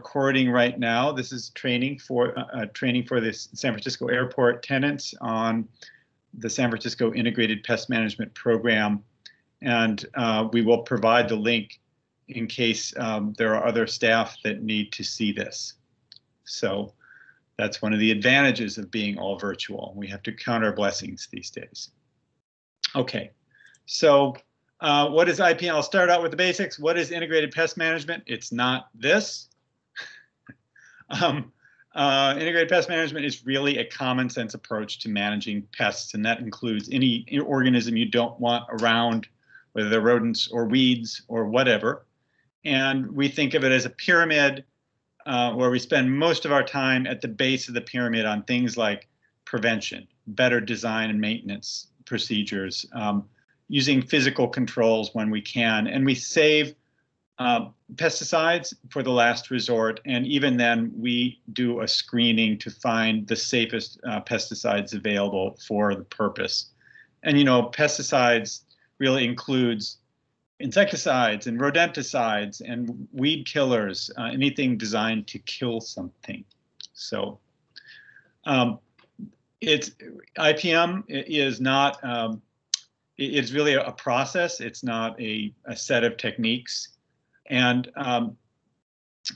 recording right now. This is training for uh, uh, training for the San Francisco Airport tenants on the San Francisco Integrated Pest Management Program, and uh, we will provide the link in case um, there are other staff that need to see this. So that's one of the advantages of being all virtual. We have to count our blessings these days. Okay, so uh, what is IPM? I'll start out with the basics. What is integrated pest management? It's not this. Um, uh, integrated pest management is really a common sense approach to managing pests, and that includes any organism you don't want around, whether they're rodents or weeds or whatever. And we think of it as a pyramid uh, where we spend most of our time at the base of the pyramid on things like prevention, better design and maintenance procedures, um, using physical controls when we can, and we save uh, pesticides for the last resort. And even then, we do a screening to find the safest uh, pesticides available for the purpose. And you know, pesticides really includes insecticides and rodenticides and weed killers, uh, anything designed to kill something. So um, it's IPM is not, um, it's really a process. It's not a, a set of techniques. And um,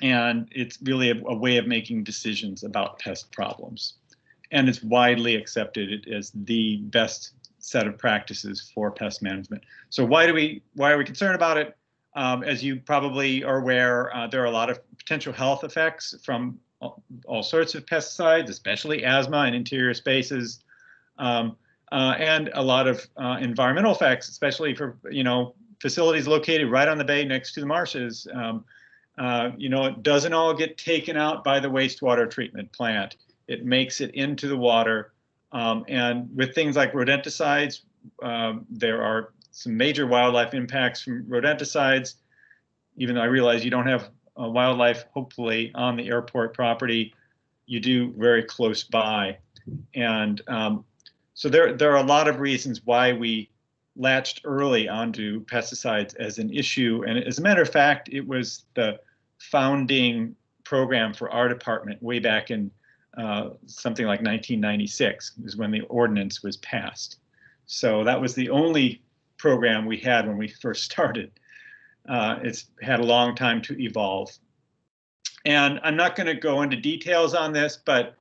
and it's really a, a, way of making decisions about pest problems. And it's widely accepted as the best set of practices for pest management. So why do we why are we concerned about it? Um, as you probably are aware, uh, there are a lot of potential health effects from all, all sorts of pesticides, especially asthma in interior spaces, um, uh, and a lot of uh, environmental effects, especially for you know facilities located right on the bay next to the marshes. Um, uh, you know, it doesn't all get taken out by the wastewater treatment plant. It makes it into the water um, and with things like rodenticides, um, there are some major wildlife impacts from rodenticides. Even though I realize you don't have uh, wildlife, hopefully, on the airport property, you do very close by. And um, so there, there are a lot of reasons why we latched early onto pesticides as an issue. And as a matter of fact, it was the founding program for our department way back in uh, something like 1996 is when the ordinance was passed. So that was the only program we had when we first started. Uh, it's had a long time to evolve. And I'm not going to go into details on this, but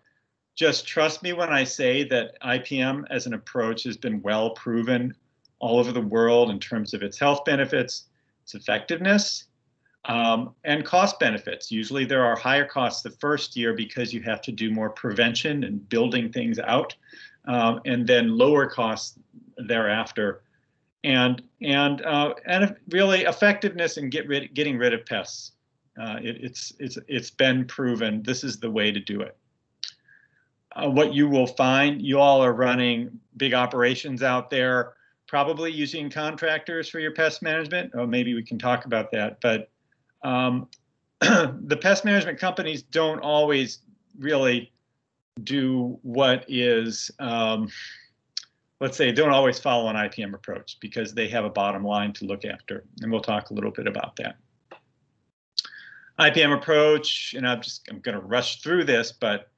just trust me when I say that IPM as an approach has been well proven all over the world in terms of its health benefits, its effectiveness, um, and cost benefits. Usually there are higher costs the first year because you have to do more prevention and building things out, um, and then lower costs thereafter. And and uh, and really effectiveness in get rid getting rid of pests. Uh, it, it's it's it's been proven this is the way to do it. Uh, what you will find, you all are running big operations out there, probably using contractors for your pest management. Oh, maybe we can talk about that, but um, the pest management companies don't always really do what is, um, let's say, don't always follow an IPM approach because they have a bottom line to look after. And we'll talk a little bit about that. IPM approach, and I'm just I'm going to rush through this, but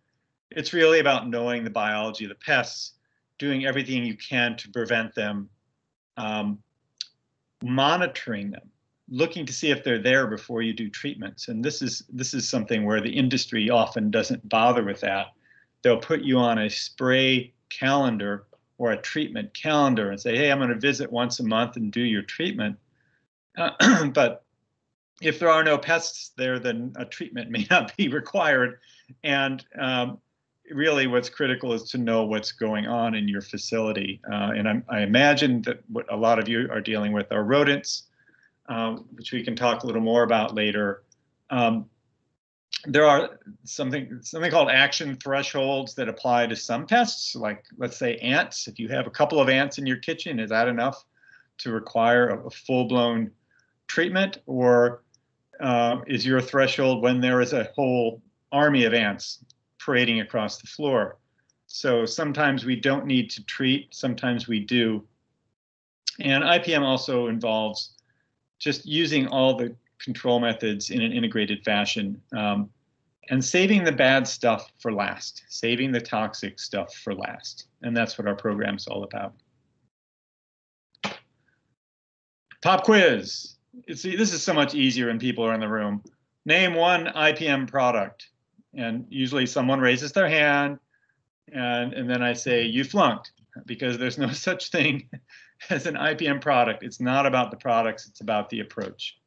it's really about knowing the biology of the pests, doing everything you can to prevent them, um, monitoring them looking to see if they're there before you do treatments. And this is this is something where the industry often doesn't bother with that. They'll put you on a spray calendar or a treatment calendar and say, hey, I'm going to visit once a month and do your treatment. Uh, but if there are no pests there, then a treatment may not be required. And um, really what's critical is to know what's going on in your facility. Uh, and I'm, i imagine that what a lot of you are dealing with are rodents, um, which we can talk a little more about later. Um, there are something something called action thresholds that apply to some pests, like let's say ants. If you have a couple of ants in your kitchen, is that enough to require a, a full-blown treatment, or uh, is your threshold when there is a whole army of ants parading across the floor? So sometimes we don't need to treat, sometimes we do. And IPM also involves just using all the control methods in an integrated fashion um, and saving the bad stuff for last, saving the toxic stuff for last. And that's what our program's all about. Pop quiz. See, this is so much easier when people are in the room. Name one IPM product. And usually someone raises their hand and, and then I say, you flunked because there's no such thing as an IPM product. It's not about the products, it's about the approach.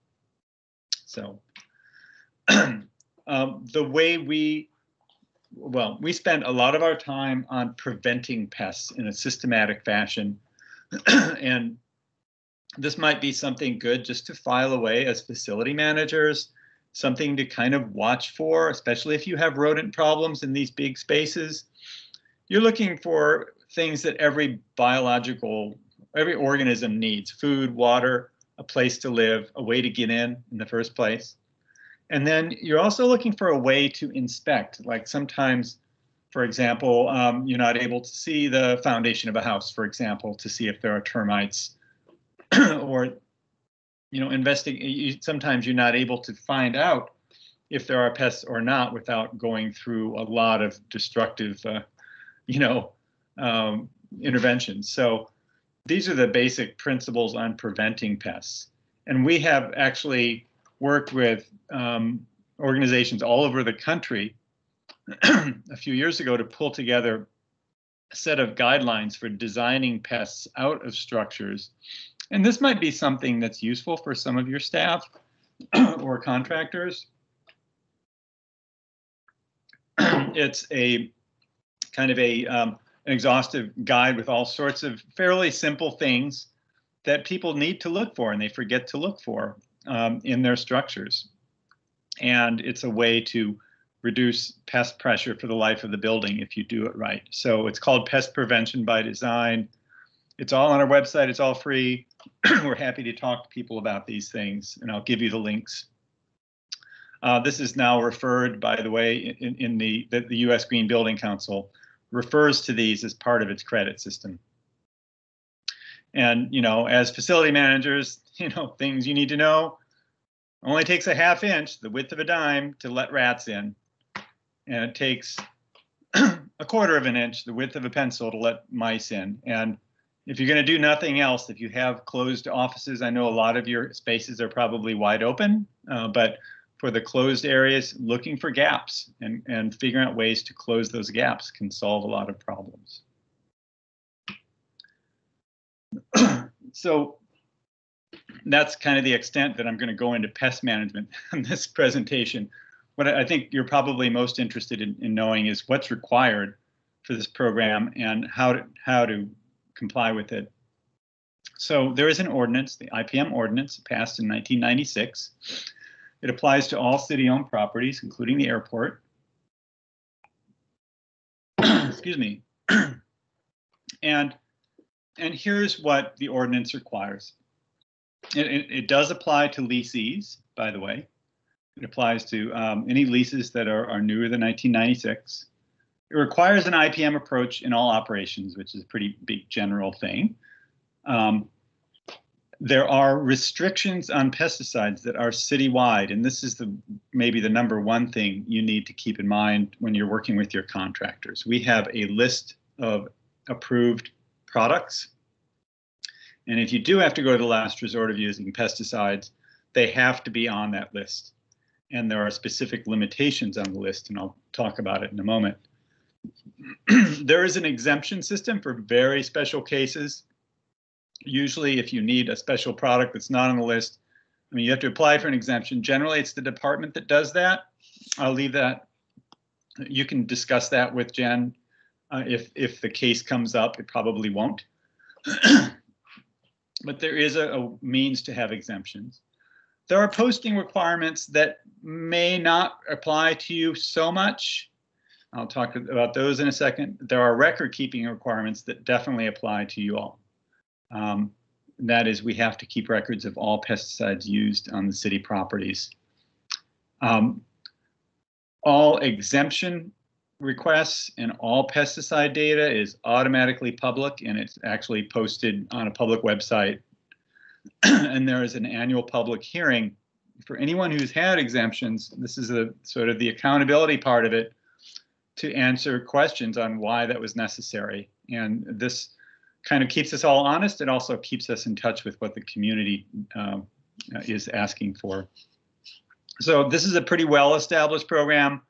So um, the way we, well, we spend a lot of our time on preventing pests in a systematic fashion. and this might be something good just to file away as facility managers, something to kind of watch for, especially if you have rodent problems in these big spaces. You're looking for things that every biological, every organism needs, food, water, a place to live, a way to get in in the first place. And then you're also looking for a way to inspect, like sometimes, for example, um, you're not able to see the foundation of a house, for example, to see if there are termites or, you know, investigate. Sometimes you're not able to find out if there are pests or not without going through a lot of destructive, uh, you know, um, interventions. So these are the basic principles on preventing pests. And we have actually worked with um, organizations all over the country a few years ago to pull together a set of guidelines for designing pests out of structures. And this might be something that's useful for some of your staff or contractors. it's a kind of a um, an exhaustive guide with all sorts of fairly simple things that people need to look for and they forget to look for um, in their structures. And it's a way to reduce pest pressure for the life of the building if you do it right. So it's called Pest Prevention by Design. It's all on our website, it's all free. We're happy to talk to people about these things, and I'll give you the links. Uh, this is now referred, by the way, in, in the, the, the U.S. Green Building Council refers to these as part of its credit system. And, you know, as facility managers, you know, things you need to know only takes a half inch, the width of a dime, to let rats in. And it takes a quarter of an inch, the width of a pencil, to let mice in. And if you're going to do nothing else, if you have closed offices, I know a lot of your spaces are probably wide open, uh, but for the closed areas, looking for gaps and, and figuring out ways to close those gaps can solve a lot of problems. so that's kind of the extent that I'm going to go into pest management in this presentation. What I think you're probably most interested in, in knowing is what's required for this program and how to, how to comply with it. So there is an ordinance, the IPM ordinance passed in 1996 it applies to all city-owned properties, including the airport. Excuse me. and and here's what the ordinance requires. It, it, it, does apply to leases, by the way. It applies to um, any leases that are, are newer than 1996. It requires an IPM approach in all operations, which is a pretty big general thing. Um, there are restrictions on pesticides that are citywide, and this is the maybe the number one thing you need to keep in mind when you're working with your contractors. We have a list of approved products, and if you do have to go to the last resort of using pesticides, they have to be on that list. And there are specific limitations on the list, and I'll talk about it in a moment. there is an exemption system for very special cases Usually, if you need a special product that's not on the list, I mean, you have to apply for an exemption. Generally, it's the department that does that. I'll leave that. You can discuss that with Jen. Uh, if if the case comes up, it probably won't. but there is a, a means to have exemptions. There are posting requirements that may not apply to you so much. I'll talk about those in a second. There are record keeping requirements that definitely apply to you all. Um, that is, we have to keep records of all pesticides used on the city properties. Um, all exemption requests and all pesticide data is automatically public and it's actually posted on a public website. and there is an annual public hearing for anyone who's had exemptions, this is a sort of the accountability part of it to answer questions on why that was necessary. And this kind of keeps us all honest. It also keeps us in touch with what the community um, is asking for. So this is a pretty well established program.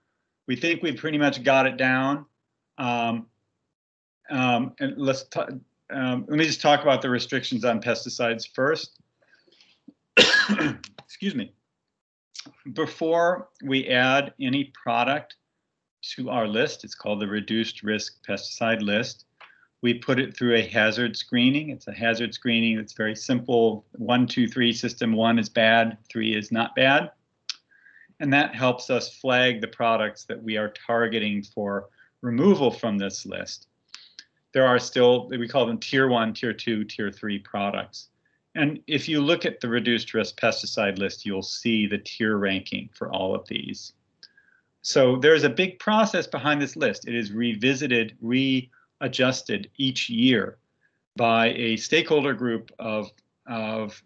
We think we've pretty much got it down. Um, um, and let's um, let me just talk about the restrictions on pesticides first. Excuse me. Before we add any product to our list, it's called the reduced risk pesticide list. We put it through a hazard screening. It's a hazard screening that's very simple. One, two, three system. One is bad, three is not bad. And that helps us flag the products that we are targeting for removal from this list. There are still, we call them tier one, tier two, tier three products. And if you look at the reduced risk pesticide list, you'll see the tier ranking for all of these. So there's a big process behind this list. It is revisited, readjusted each year by a stakeholder group of, of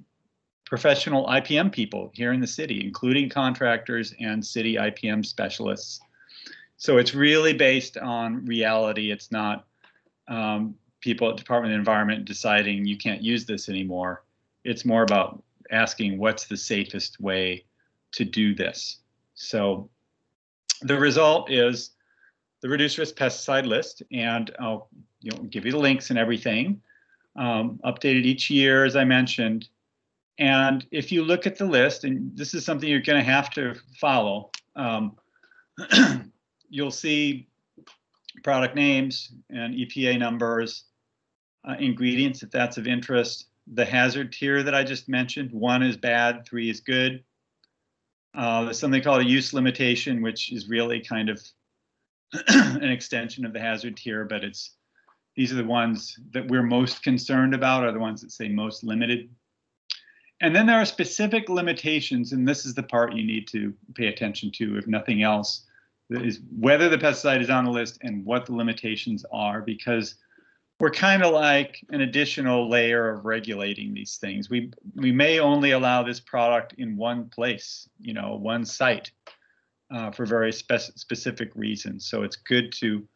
professional IPM people here in the city, including contractors and city IPM specialists. So it's really based on reality. It's not um, people at Department of Environment deciding you can't use this anymore. It's more about asking what's the safest way to do this. So the result is the reduced risk pesticide list, and I'll you know, give you the links and everything, um, updated each year, as I mentioned. And if you look at the list, and this is something you're going to have to follow, um, you'll see product names and EPA numbers, uh, ingredients if that's of interest. The hazard tier that I just mentioned, one is bad, three is good. Uh, there's something called a use limitation, which is really kind of an extension of the hazard tier, but it's these are the ones that we're most concerned about are the ones that say most limited. And then there are specific limitations, and this is the part you need to pay attention to, if nothing else, is whether the pesticide is on the list and what the limitations are, because we're kind of like an additional layer of regulating these things. We we may only allow this product in one place, you know, one site, uh, for very spe- specific reasons. So it's good to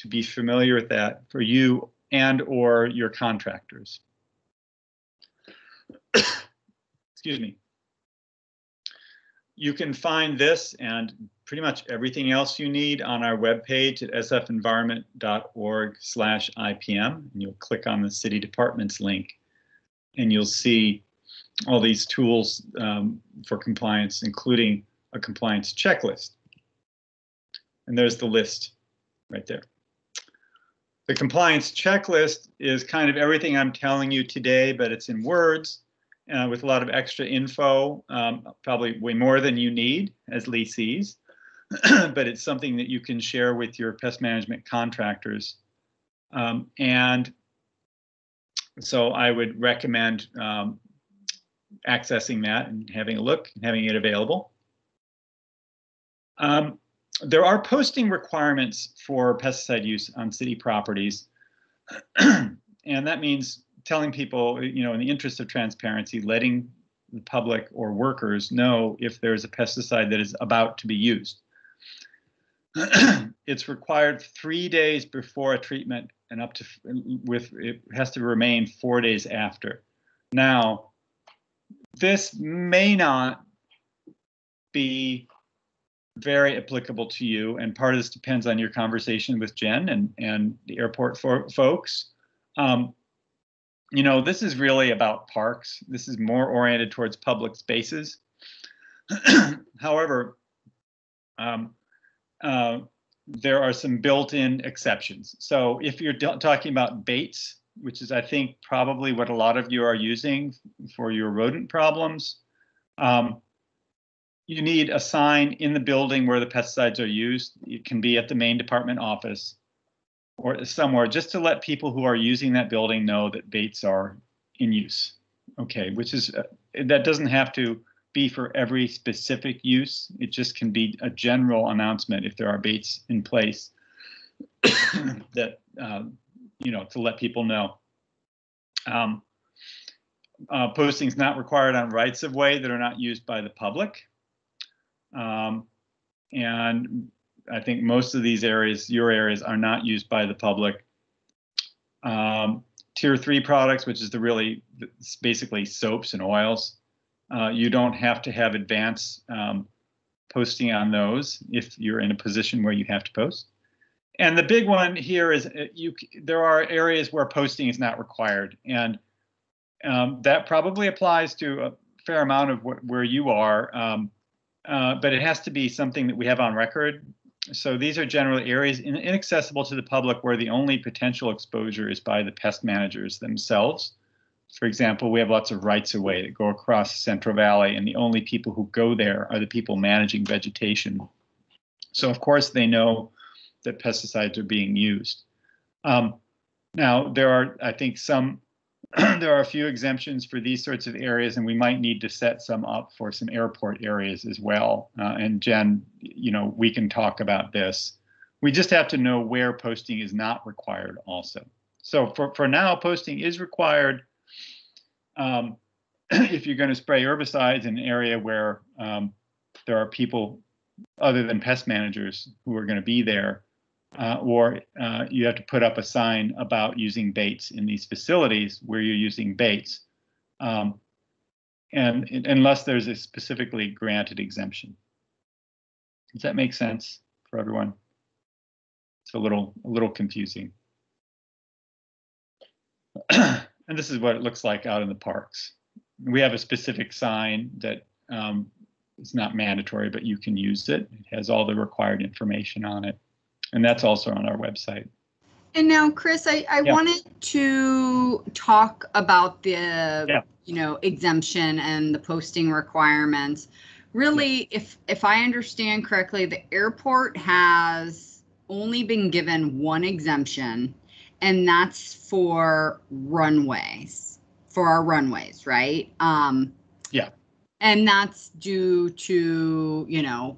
to be familiar with that for you and or your contractors. Excuse me. You can find this and pretty much everything else you need on our webpage at sfenvironment.org slash IPM. And you'll click on the city departments link and you'll see all these tools um, for compliance, including a compliance checklist. And there's the list right there. The compliance checklist is kind of everything I'm telling you today, but it's in words uh, with a lot of extra info, um, probably way more than you need as leasees. but it's something that you can share with your pest management contractors. Um, and so I would recommend um, accessing that and having a look and having it available. Um, there are posting requirements for pesticide use on city properties. and that means telling people, you know, in the interest of transparency, letting the public or workers know if there's a pesticide that is about to be used. it's required three days before a treatment and up to with it has to remain four days after. Now, this may not be very applicable to you, and part of this depends on your conversation with Jen and and the airport fo folks. Um, you know, this is really about parks. This is more oriented towards public spaces. However, um, uh, there are some built-in exceptions. So if you're talking about baits, which is I think probably what a lot of you are using for your rodent problems, um, you need a sign in the building where the pesticides are used. It can be at the main department office or somewhere just to let people who are using that building know that baits are in use. Okay, which is uh, that doesn't have to be for every specific use. It just can be a general announcement if there are baits in place that, uh, you know, to let people know. Um, uh, postings not required on rights of way that are not used by the public. Um, and I think most of these areas, your areas, are not used by the public. Um, tier three products, which is the really basically soaps and oils, uh, you don't have to have advance um, posting on those if you're in a position where you have to post. And the big one here is uh, you. There are areas where posting is not required, and um, that probably applies to a fair amount of wh where you are. Um, uh, but it has to be something that we have on record. So these are generally areas in, inaccessible to the public where the only potential exposure is by the pest managers themselves. For example, we have lots of rights of way that go across Central Valley, and the only people who go there are the people managing vegetation. So, of course, they know that pesticides are being used. Um, now, there are, I think, some there are a few exemptions for these sorts of areas, and we might need to set some up for some airport areas as well. Uh, and Jen, you know, we can talk about this. We just have to know where posting is not required also. So for, for now, posting is required um, if you're going to spray herbicides in an area where um, there are people other than pest managers who are going to be there, uh, or uh, you have to put up a sign about using baits in these facilities where you're using baits, um, and, and unless there's a specifically granted exemption. Does that make sense for everyone? It's a little a little confusing. and this is what it looks like out in the parks. We have a specific sign that um, is not mandatory, but you can use it. It has all the required information on it and that's also on our website. And now, Chris, I, I yeah. wanted to talk about the, yeah. you know, exemption and the posting requirements. Really, yeah. if if I understand correctly, the airport has only been given one exemption, and that's for runways, for our runways, right? Um, yeah. And that's due to, you know,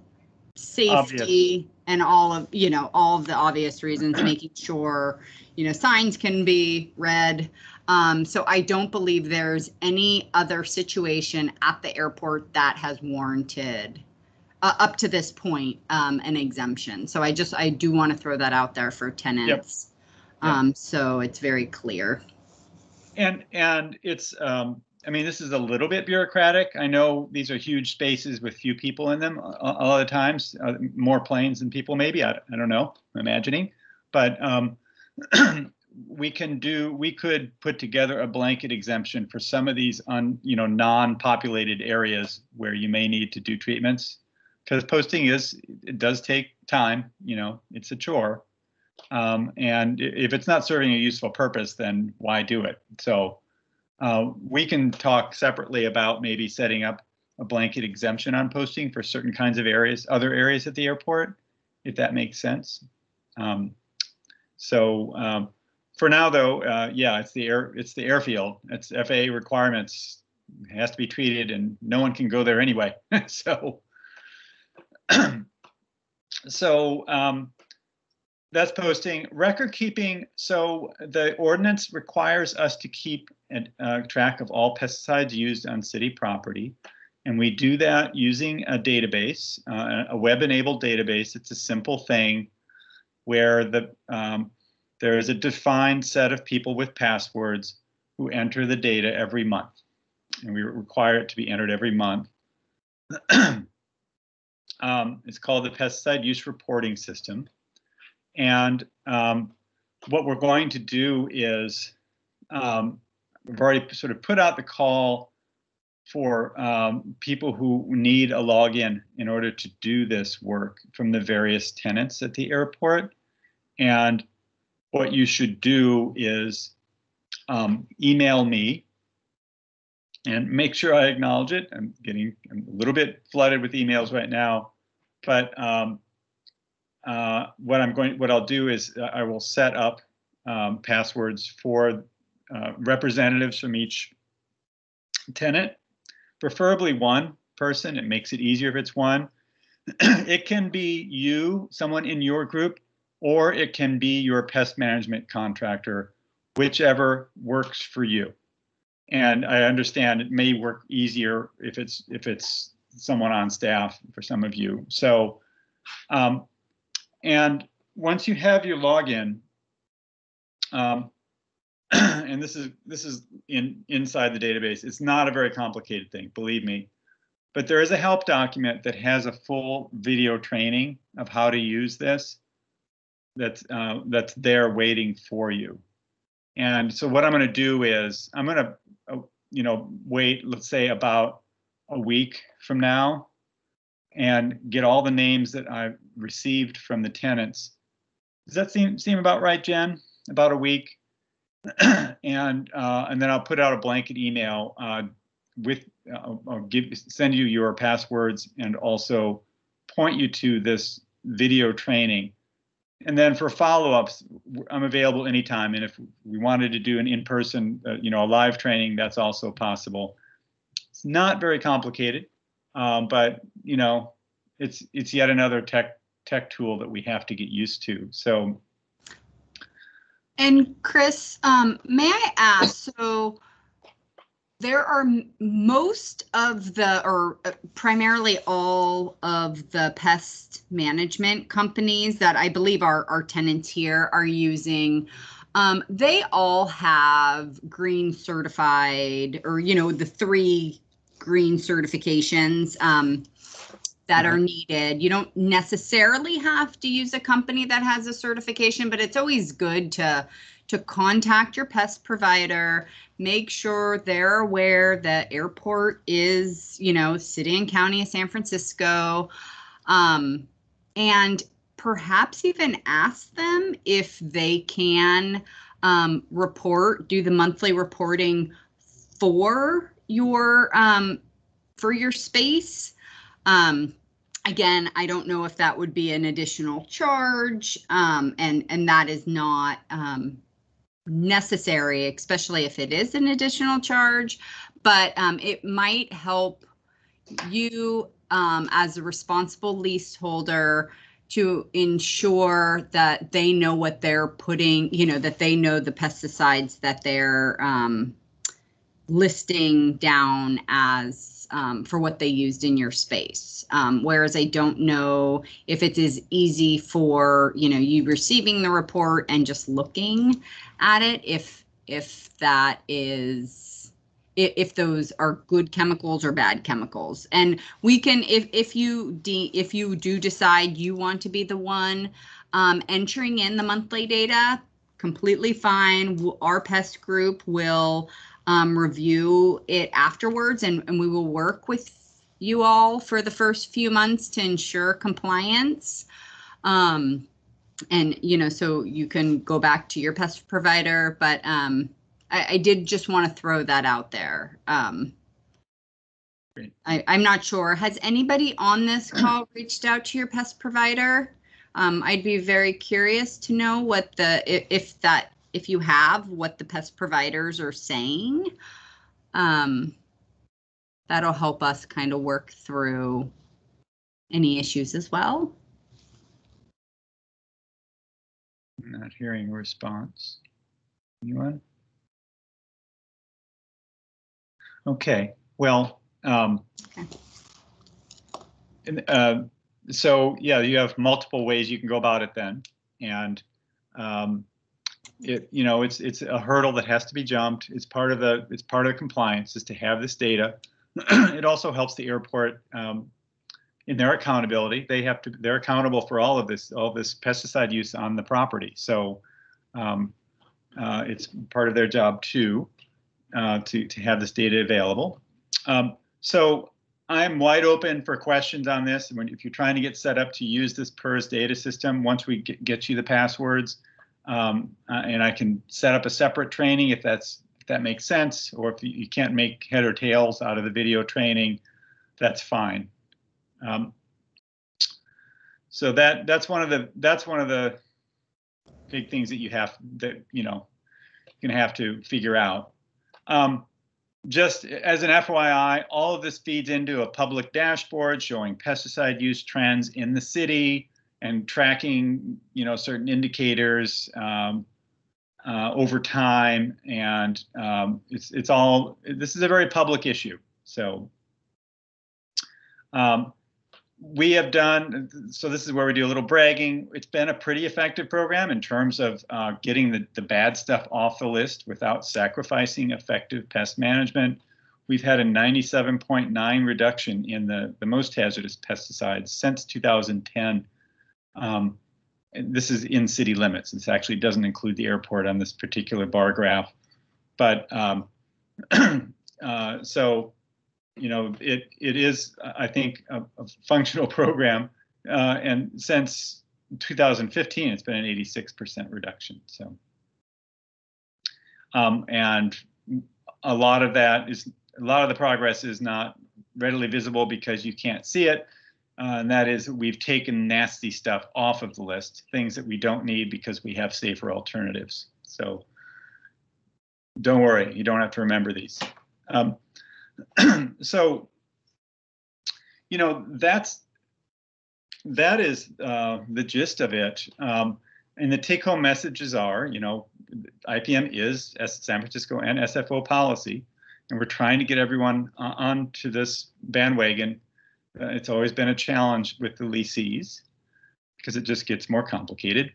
safety Obvious. and all of you know all of the obvious reasons making sure you know signs can be read um, so i don't believe there's any other situation at the airport that has warranted uh, up to this point um, an exemption so i just i do want to throw that out there for tenants yep. Um, so it's very clear and and it's um, I mean, this is a little bit bureaucratic. I know these are huge spaces with few people in them a, a lot of times, uh, more planes than people maybe. I, I don't know, I'm imagining. But um, we can do, we could put together a blanket exemption for some of these un, you know, non-populated areas where you may need to do treatments. Because posting is, it does take time, you know, it's a chore. Um, and if it's not serving a useful purpose, then why do it? So uh, we can talk separately about maybe setting up a blanket exemption on posting for certain kinds of areas, other areas at the airport, if that makes sense. Um, so um, for now, though, uh, yeah, it's the air, it's the airfield. It's FAA requirements. It has to be treated, and no one can go there anyway. so, so um, that's posting record keeping. So the ordinance requires us to keep uh, track of all pesticides used on city property. And we do that using a database uh, a web enabled database. It's a simple thing where the um, there is a defined set of people with passwords who enter the data every month. And we require it to be entered every month. Um, it's called the pesticide use reporting system and um, what we're going to do is um, we've already sort of put out the call for um, people who need a login in order to do this work from the various tenants at the airport. And what you should do is um, email me and make sure I acknowledge it. I'm getting I'm a little bit flooded with emails right now, but um, uh, what I'm going, what I'll do is uh, I will set up um, passwords for uh, representatives from each tenant, preferably one person. It makes it easier if it's one. it can be you, someone in your group, or it can be your pest management contractor, whichever works for you. and I understand it may work easier if it's if it's someone on staff for some of you. So, um, and once you have your login, um, and this is this is in inside the database. It's not a very complicated thing, believe me. But there is a help document that has a full video training of how to use this. That's uh, that's there waiting for you. And so what I'm going to do is I'm going to, uh, you know, wait. Let's say about a week from now, and get all the names that I've received from the tenants. Does that seem seem about right, Jen? About a week and uh, and then I'll put out a blanket email uh, with uh, I'll give send you your passwords and also point you to this video training. And then for follow-ups, I'm available anytime. And if we wanted to do an in-person, uh, you know, a live training, that's also possible. It's not very complicated, um, but you know, it's it's yet another tech tech tool that we have to get used to. So and Chris, um, may I ask, so there are most of the, or uh, primarily all of the pest management companies that I believe our, our tenants here are using, um, they all have green certified, or, you know, the three green certifications. Um, that are needed. You don't necessarily have to use a company that has a certification, but it's always good to to contact your pest provider, make sure they're aware that airport is, you know, city and county of San Francisco. Um, and perhaps even ask them if they can um, report, do the monthly reporting for your um, for your space. Um, again, I don't know if that would be an additional charge, um, and and that is not um, necessary, especially if it is an additional charge. But um, it might help you um, as a responsible leaseholder to ensure that they know what they're putting, you know, that they know the pesticides that they're um, listing down as um, for what they used in your space. Um, whereas I don't know if it is easy for you know you receiving the report and just looking at it. If if that is if, if those are good chemicals or bad chemicals, and we can if if you de- if you do decide you want to be the one um, entering in the monthly data, completely fine. Our pest group will um, review it afterwards, and, and we will work with you all for the first few months to ensure compliance. Um, and you know, so you can go back to your pest provider, but um, I, I did just want to throw that out there. Um, I, I'm not sure. Has anybody on this call reached out to your pest provider? Um, I'd be very curious to know what the if, if that if you have what the pest providers are saying, um, that'll help us kind of work through any issues as well. I'm not hearing a response. Anyone? Okay, well, um, okay. And, uh, so yeah, you have multiple ways you can go about it then. And um, it you know it's it's a hurdle that has to be jumped. It's part of the it's part of the compliance is to have this data. it also helps the airport um, in their accountability. They have to they're accountable for all of this all this pesticide use on the property. So um, uh, it's part of their job too uh, to to have this data available. Um, so I'm wide open for questions on this. When, if you're trying to get set up to use this PERS data system, once we get, get you the passwords, um, uh, and I can set up a separate training if that's if that makes sense, or if you can't make head or tails out of the video training, that's fine. Um, so that that's one of the that's one of the big things that you have that you know you're gonna have to figure out. Um, just as an FYI, all of this feeds into a public dashboard showing pesticide use trends in the city, and tracking, you know, certain indicators. Um, uh, over time, and um, it's it's all. This is a very public issue, so. Um, we have done so this is where we do a little bragging it's been a pretty effective program in terms of uh, getting the, the bad stuff off the list without sacrificing effective pest management we've had a 97.9 reduction in the, the most hazardous pesticides since 2010 um, this is in city limits this actually doesn't include the airport on this particular bar graph but um, uh, so you know, it it is, I think, a, a functional program. Uh, and since 2015, it's been an 86% reduction. So, um, and a lot of that is a lot of the progress is not readily visible because you can't see it. Uh, and that is we've taken nasty stuff off of the list, things that we don't need because we have safer alternatives. So don't worry, you don't have to remember these. Um, so, you know, that's that is uh, the gist of it. Um, and the take-home messages are, you know, IPM is San Francisco and SFO policy, and we're trying to get everyone uh, onto this bandwagon. Uh, it's always been a challenge with the leasees because it just gets more complicated.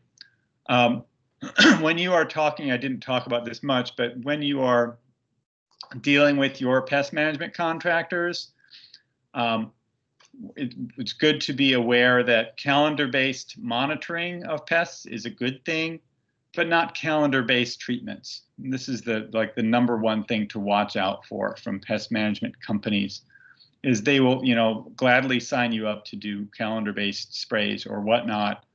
Um, when you are talking, I didn't talk about this much, but when you are dealing with your pest management contractors. Um, it, it's good to be aware that calendar-based monitoring of pests is a good thing, but not calendar-based treatments. And this is the like the number one thing to watch out for from pest management companies is they will, you know, gladly sign you up to do calendar-based sprays or whatnot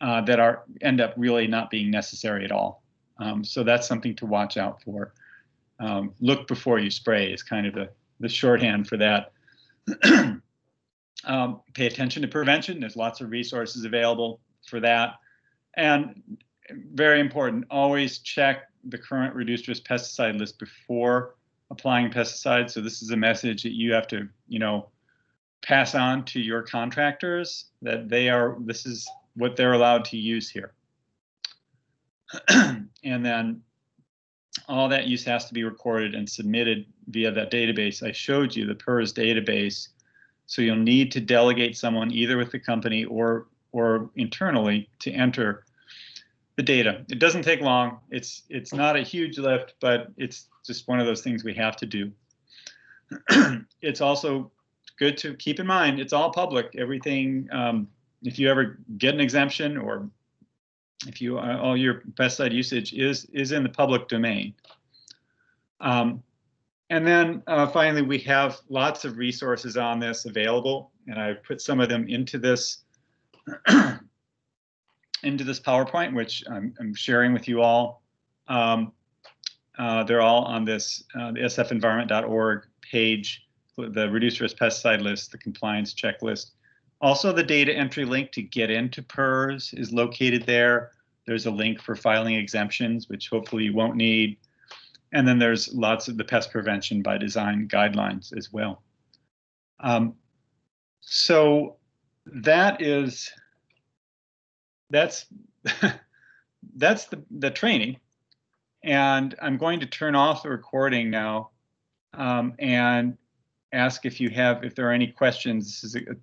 uh, that are end up really not being necessary at all. Um, so that's something to watch out for um, look before you spray is kind of the, the shorthand for that. um, pay attention to prevention. There's lots of resources available for that. And very important, always check the current reduced risk pesticide list before applying pesticides. So this is a message that you have to, you know, pass on to your contractors that they are, this is what they're allowed to use here. and then all that use has to be recorded and submitted via that database. I showed you the PERS database. So you'll need to delegate someone either with the company or or internally to enter the data. It doesn't take long. It's it's not a huge lift, but it's just one of those things we have to do. it's also good to keep in mind it's all public. Everything. Um, if you ever get an exemption or if you uh, all your pesticide usage is is in the public domain. Um, and then uh, finally, we have lots of resources on this available, and I put some of them into this into this PowerPoint, which I'm, I'm sharing with you all. Um, uh, they're all on this uh, sfenvironment.org page, the reduced risk pesticide list, the compliance checklist, also, the data entry link to get into PERS is located there. There's a link for filing exemptions, which hopefully you won't need. And then there's lots of the pest prevention by design guidelines as well. Um, so that is, that's, that's the, the training. And I'm going to turn off the recording now um, and ask if you have, if there are any questions. This is a, a